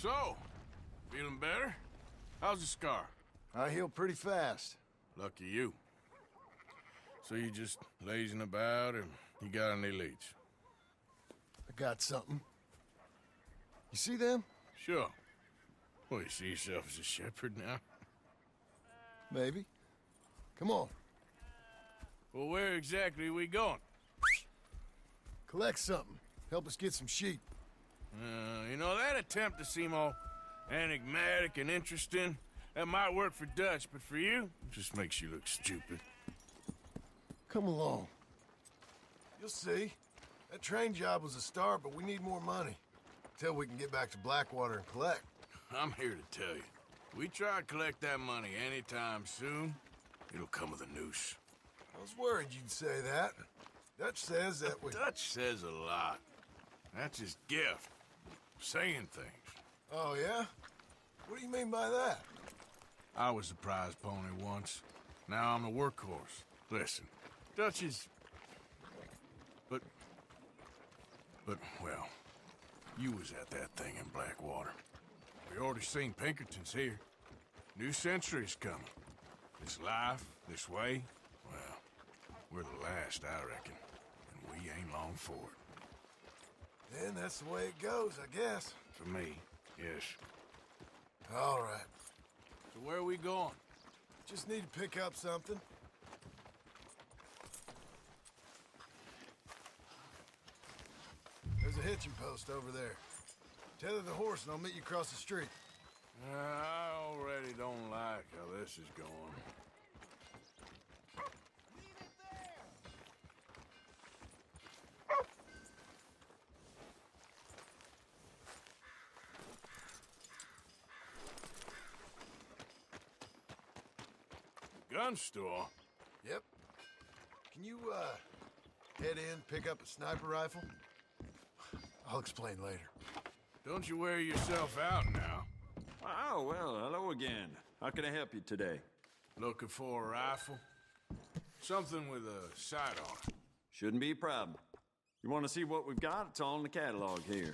So, feeling better? How's the scar? I heal pretty fast. Lucky you. So you just lazing about and you got any leads? I got something. You see them? Sure. Well, you see yourself as a shepherd now? Maybe. Come on. Well, where exactly are we going? Collect something. Help us get some sheep. Uh, you know, that attempt to seem all enigmatic and interesting, that might work for Dutch, but for you, it just makes you look stupid. Come along. You'll see. That train job was a start, but we need more money. Until we can get back to Blackwater and collect. I'm here to tell you. We try to collect that money anytime soon, it'll come with a noose. I was worried you'd say that. Dutch says that we... Dutch says a lot. That's his gift. Saying things. Oh, yeah? What do you mean by that? I was the prize pony once. Now I'm the workhorse. Listen, Dutch is... But... But, well, you was at that thing in Blackwater. We already seen Pinkertons here. New century's coming. This life, this way, well, we're the last, I reckon. And we ain't long for it. Then that's the way it goes, I guess. For me, yes. All right. So where are we going? Just need to pick up something. There's a hitching post over there. Tether the horse and I'll meet you across the street. Uh, I already don't like how this is going. Gun store? Yep. Can you, uh, head in, pick up a sniper rifle? I'll explain later. Don't you wear yourself out now. Oh, well, hello again. How can I help you today? Looking for a rifle? Something with a sight on it. Shouldn't be a problem. You want to see what we've got? It's all in the catalog here.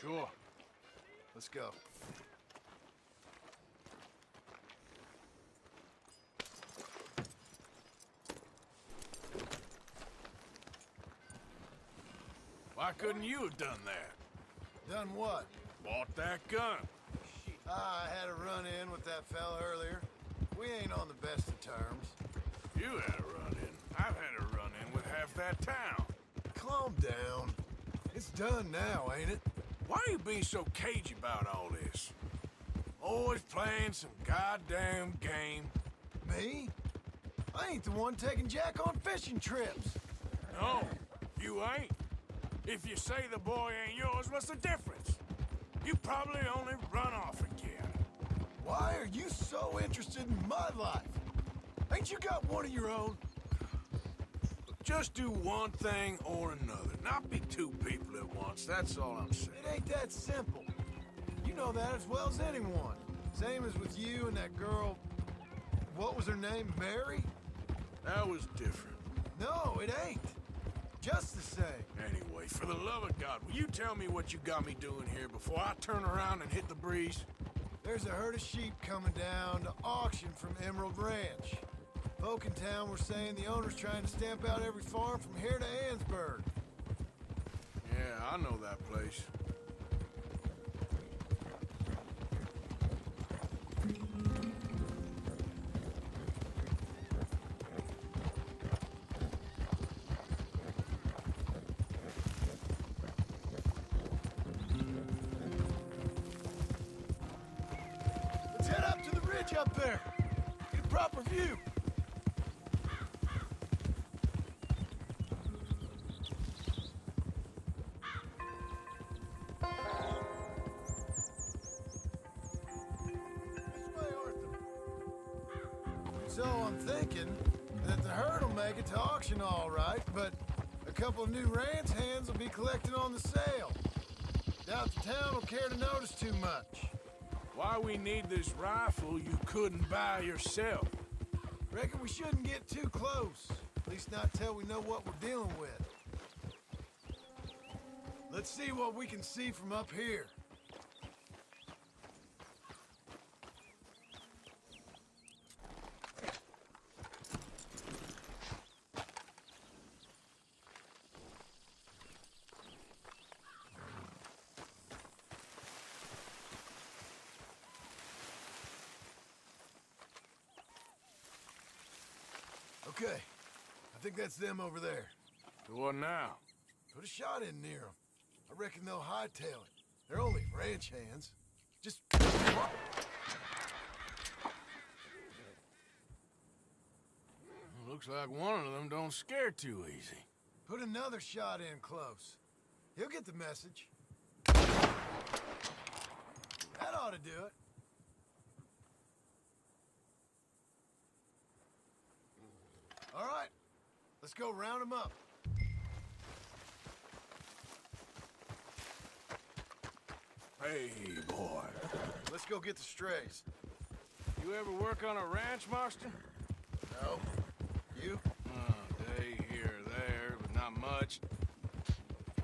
Sure. Let's go. Why couldn't you have done that? Done what? Bought that gun. Ah, I had a run-in with that fella earlier. We ain't on the best of terms. You had a run-in. I've had a run-in with half that town. Calm down. It's done now, ain't it? Why you being so cagey about all this? Always playing some goddamn game. Me? I ain't the one taking Jack on fishing trips. No, you ain't. If you say the boy ain't yours, what's the difference? You probably only run off again. Why are you so interested in my life? Ain't you got one of your own? Just do one thing or another. Not be two people once, that's all I'm saying. It ain't that simple. You know that as well as anyone. Same as with you and that girl. What was her name? Mary? That was different. No, it ain't. Just the same. Anyway, for the love of God, will you tell me what you got me doing here before I turn around and hit the breeze? There's a herd of sheep coming down to auction from Emerald Ranch. Folk in town were saying the owner's trying to stamp out every farm from here to Annesburg. Yeah, I know that place. So I'm thinking that the herd will make it to auction all right, but a couple of new ranch hands will be collecting on the sale. Doubt the town will care to notice too much. Why we need this rifle you couldn't buy yourself? Reckon we shouldn't get too close. At least not till we know what we're dealing with. Let's see what we can see from up here. Okay, I think that's them over there. So what now? Put a shot in near them. I reckon they'll hightail it. They're only ranch hands. Just... Looks like one of them don't scare too easy. Put another shot in close. He'll get the message. That ought to do it. All right, let's go round them up. Hey, boy. Let's go get the strays. You ever work on a ranch, Marston? No? You? Uh, day here there, but not much.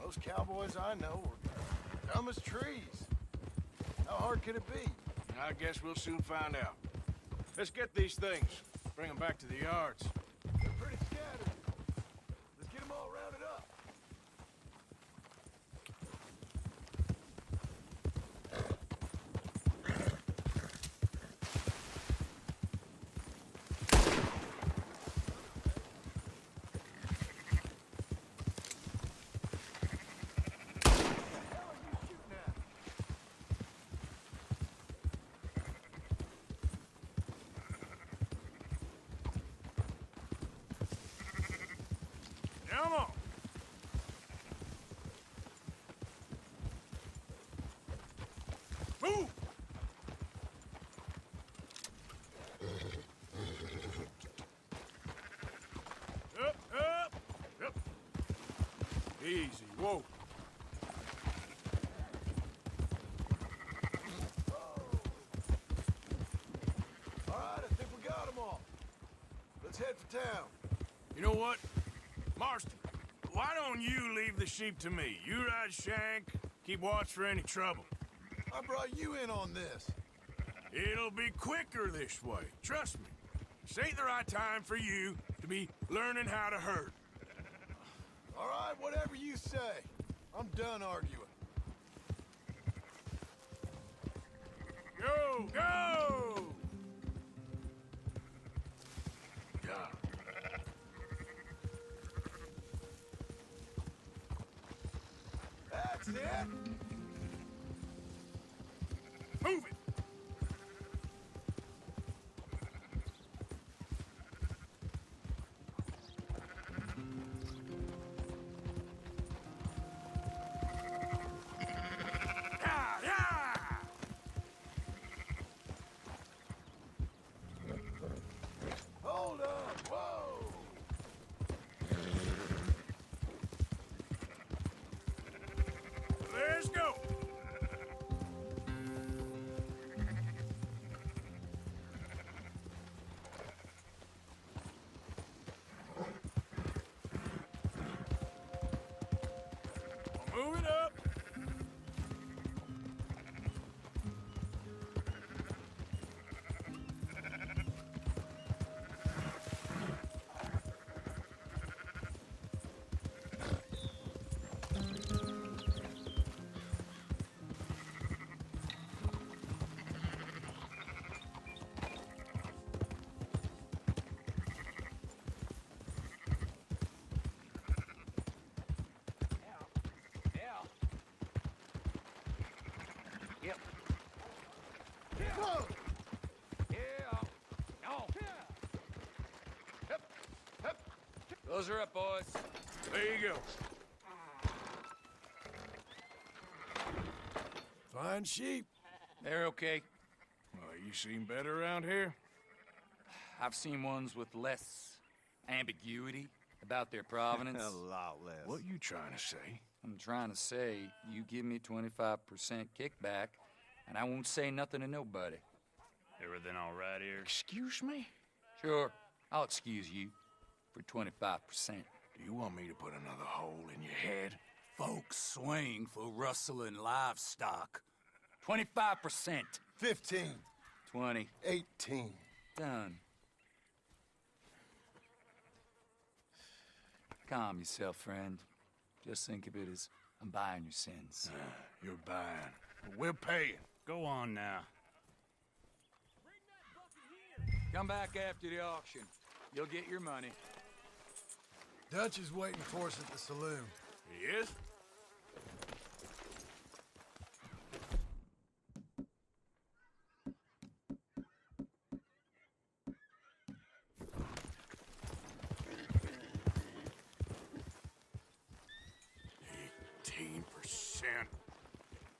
Most cowboys I know are dumb as trees. How hard could it be? I guess we'll soon find out. Let's get these things. Bring them back to the yards. They're pretty scattered. Let's get them all rounded up. What the hell are you shooting at? Come on. Move! Up, up, up. Easy, whoa. All right, I think we got them all. Let's head for town. You know what? Marston, why don't you leave the sheep to me? You ride Shank, Keep watch for any trouble. I brought you in on this. It'll be quicker this way. Trust me. This ain't the right time for you to be learning how to hurt. All right, whatever you say. I'm done arguing. Go, go! God. That's it. Those are up, boys. There you go. Fine sheep. They're okay. Well, you seem better around here. I've seen ones with less ambiguity about their provenance. A lot less. What you trying to say? I'm trying to say, you give me 25% kickback, and I won't say nothing to nobody. Everything all right here? Excuse me? Sure, I'll excuse you for 25%. Do you want me to put another hole in your head? Folks swing for rustling livestock. 25%. 15. 20. 18. Done. Calm yourself, friend. Just think of it as I'm buying your sins. You're buying. But We're paying. Go on now. Come back after the auction. You'll get your money. Dutch is waiting for us at the saloon. He is? Eighteen percent.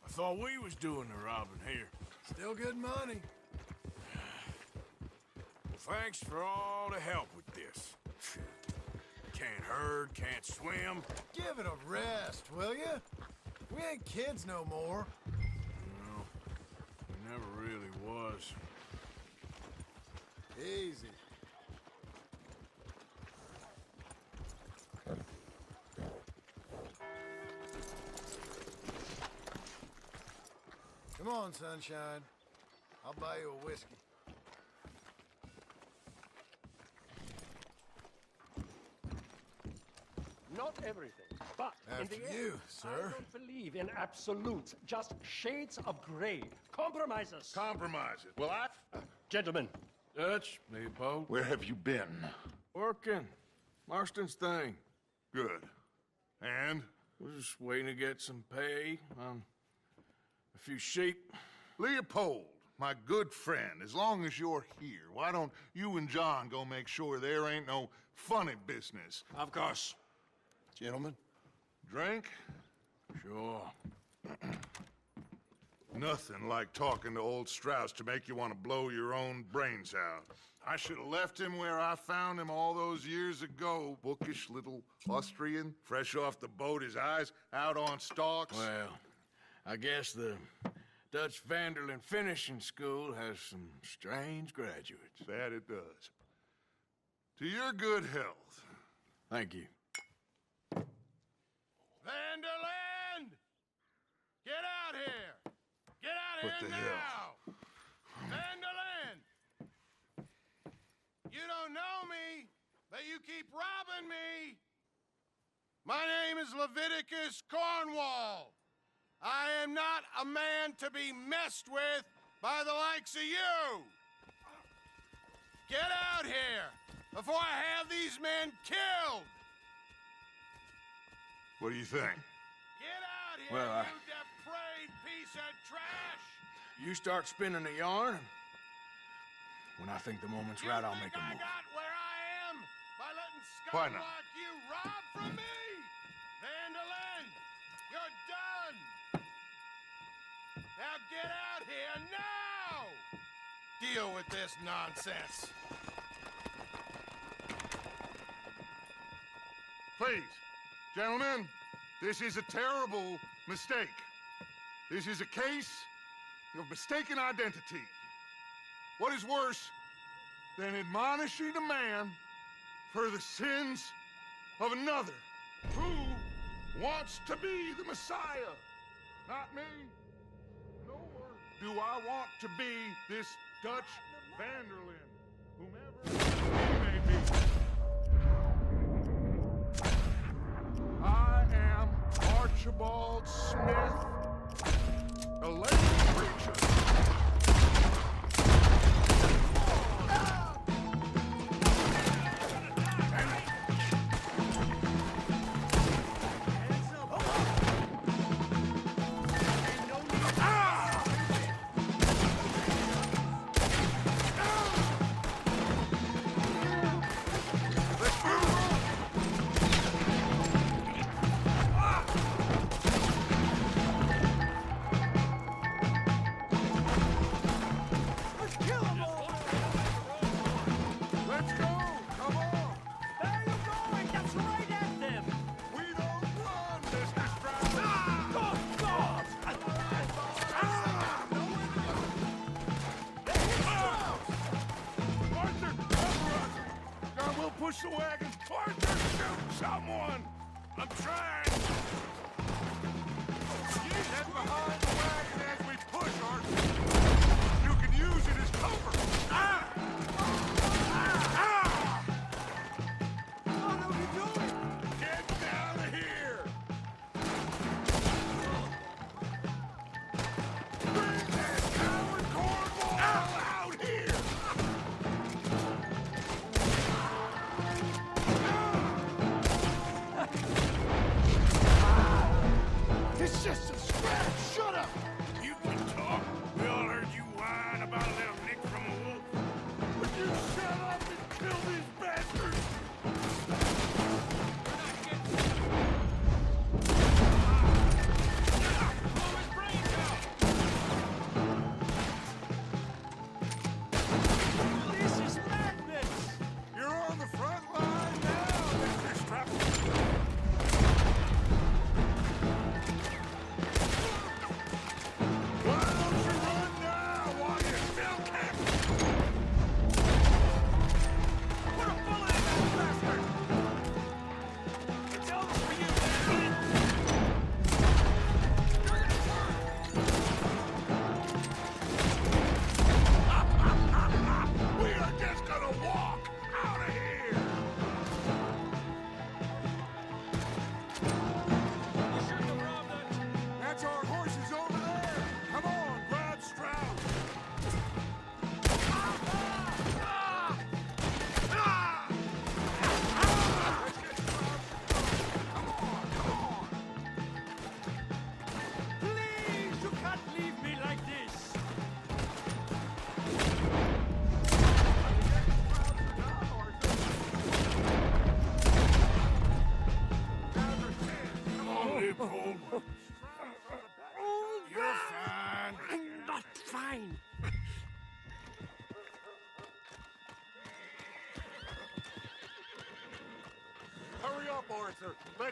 I thought we was doing the robbing here. Still good money. Well, thanks for all the help with this. Can't swim. Give it a rest, will you? We ain't kids no more. No, it never really was. Easy. Come on, sunshine. I'll buy you a whiskey. Not everything, but in After the end, you, sir. I don't believe in absolutes, just shades of gray. Compromises. Compromises. Well, I. Gentlemen, Dutch, Leopold. Where have you been? Working. Marston's thing. Good. And? We're just waiting to get some pay on a few sheep. Leopold, my good friend, as long as you're here, why don't you and John go make sure there ain't no funny business? Of course. Gentlemen. Drink? Sure. Nothing like talking to old Strauss to make you want to blow your own brains out. I should have left him where I found him all those years ago. Bookish little Austrian, fresh off the boat, his eyes out on stalks. Well, I guess the Dutch van der Linde Finishing School has some strange graduates. That it does. To your good health. Thank you. Van der Linde! Get out here! Get out what hell? now, Van der Linde! You don't know me, but you keep robbing me. My name is Leviticus Cornwall. I am not a man to be messed with by the likes of you. Get out here before I have these men killed. What do you think? Get out here, Well, I- you depraved piece of trash! You start spinning the yarn. When I think the moment's You right, I'll make a move. I got where I am by letting scum you rob from me? Van der Linde, you're done! Now get out here now! Deal with this nonsense. Please, gentlemen, this is a terrible mistake. This is a case of mistaken identity. What is worse than admonishing a man for the sins of another who wants to be the Messiah? Not me. Nor do I want to be this Dutch van der Linde, whomever Archibald Smith, a lady preacher.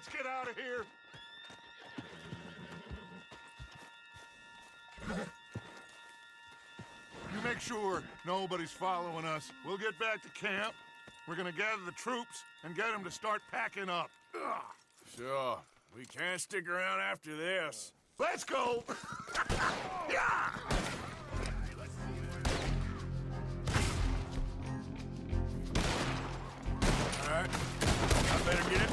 Let's get out of here! You make sure nobody's following us. We'll get back to camp. We're gonna gather the troops and get them to start packing up. Sure. We can't stick around after this. Let's go! yeah! All right. I better get it.